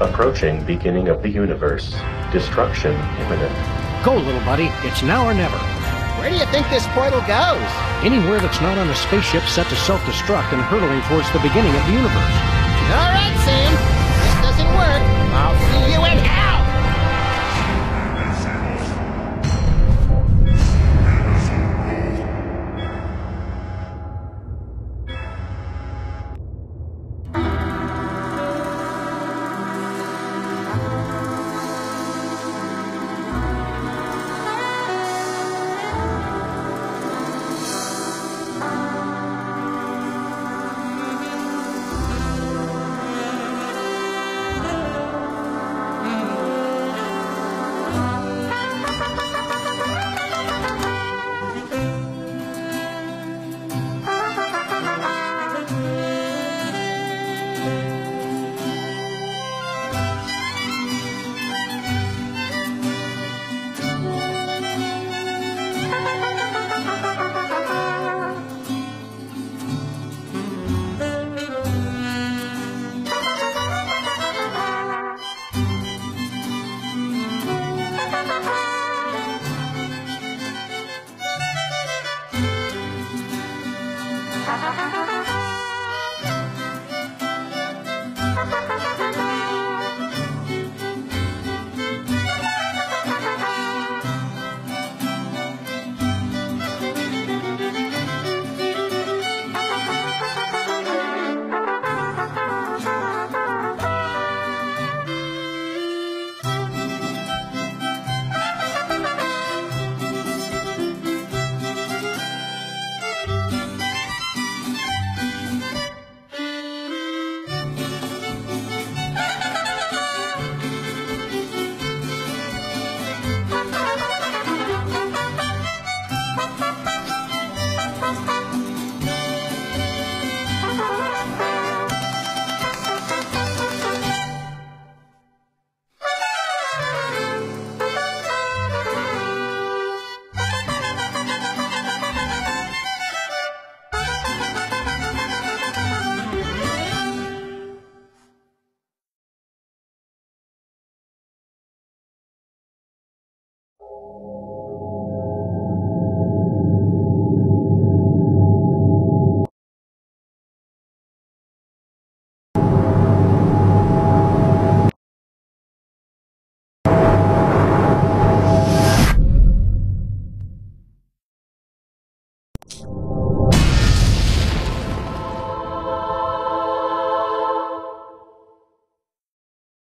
Approaching beginning of the universe. Destruction imminent. Go, little buddy. It's now or never. Where do you think this portal goes? Anywhere that's not on a spaceship set to self-destruct and hurtling towards the beginning of the universe. All right, Sam. This doesn't work, I'll see you in hell! Thank you.